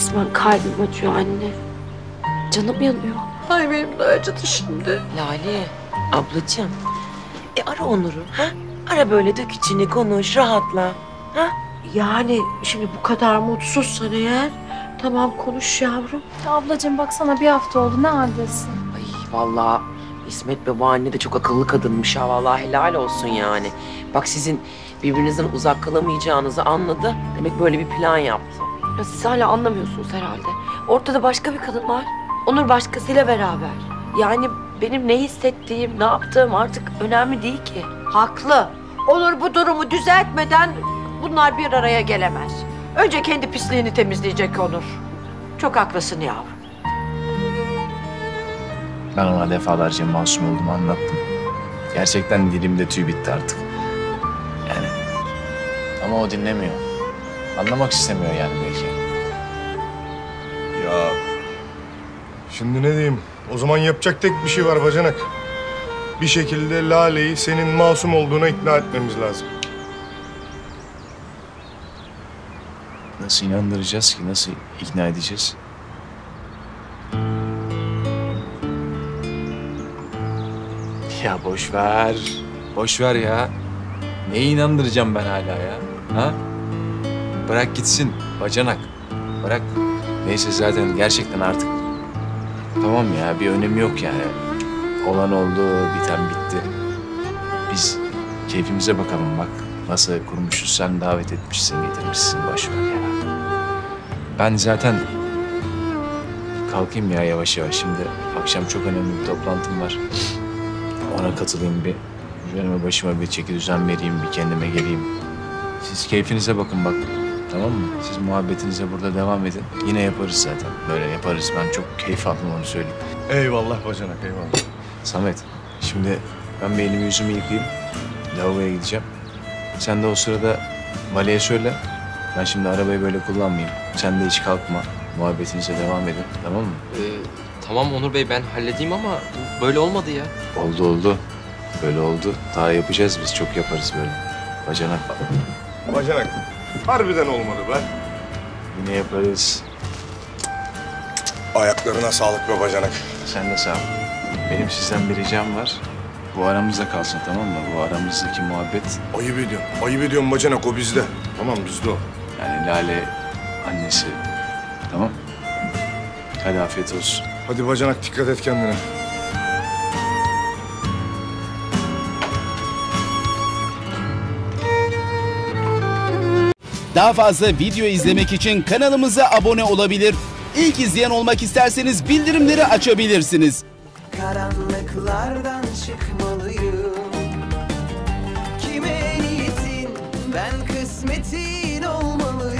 Resmen kalbim acıyor anne. Canım yanıyor. Ay benim de acıdı şimdi. Lale, ablacığım. E ara Onur'u, ha? Ara böyle dök içini, konuş, rahatla. Yani şimdi bu kadar mutsuzsan eğer tamam konuş yavrum. Ya ablacığım baksana bir hafta oldu ne haldesin? Ay vallahi İsmet babaanne de çok akıllı kadınmış ha. Vallahi helal olsun yani. Bak sizin birbirinizden uzak kalamayacağınızı anladı. Demek böyle bir plan yaptı. Ya siz hala anlamıyorsunuz herhalde. Ortada başka bir kadın var. Onur başkasıyla beraber. Yani benim ne hissettiğim, ne yaptığım artık önemli değil ki. Haklı. Onur bu durumu düzeltmeden bunlar bir araya gelemez. Önce kendi pisliğini temizleyecek Onur. Çok haklısın yavrum. Ben ona defalarca masum olduğumu anlattım. Gerçekten dilimde tüy bitti artık. Yani. Ama o dinlemiyor. Anlamak istemiyor yani belki. Ya şimdi ne diyeyim? O zaman yapacak tek bir şey var bacanak. Bir şekilde Lale'yi senin masum olduğuna ikna etmemiz lazım. Nasıl inandıracağız ki? Nasıl ikna edeceğiz? Ya boş ver. Boş ver ya. Neyi inandıracağım ben hala ya? Ha? Bırak gitsin bacanak. Bırak. Neyse zaten gerçekten artık tamam ya bir önemi yok yani. Olan oldu, biten bitti. Biz keyfimize bakalım bak. Nasıl kurmuşuz sen davet etmişsin, getirmişsin boş ver ya. Ben zaten kalkayım ya yavaş yavaş şimdi. Akşam çok önemli bir toplantım var. Ona katılayım bir. Üzerime başıma bir çeki düzen vereyim, bir kendime geleyim. Siz keyfinize bakın bak. Tamam mı? Siz muhabbetinize burada devam edin. Yine yaparız zaten. Böyle yaparız. Ben çok keyif aldım onu söyleyeyim. Eyvallah bacanak eyvallah. Samet, şimdi ben bir elimi yüzümü yıkayayım. Lavaboya gideceğim. Sen de o sırada Vali'ye söyle. Ben şimdi arabayı böyle kullanmayayım. Sen de hiç kalkma. Muhabbetinize devam edin. Tamam mı? Ee, tamam Onur Bey ben halledeyim ama bu böyle olmadı ya. Oldu oldu. Böyle oldu. Daha yapacağız biz. Çok yaparız böyle. Bacanak. Bacanak harbiden olmadı be. Yine yaparız. Ayaklarına sağlık be bacanak. Sen de sağ ol. Benim sizden bir ricam var. Bu aramızda kalsın tamam mı? Bu aramızdaki muhabbet Ayıp ediyorum. Ayıp ediyorum bacanak o bizde. Tamam bizde o. yani Lale annesi. Tamam? Hadi afiyet olsun. Hadi bacanak dikkat et kendine. Daha fazla video izlemek için kanalımıza abone olabilir. İlk izleyen olmak isterseniz bildirimleri açabilirsiniz. Karanlıklardan çıkmalıyım. Kime niyetin ben kısmetin olmalıyım.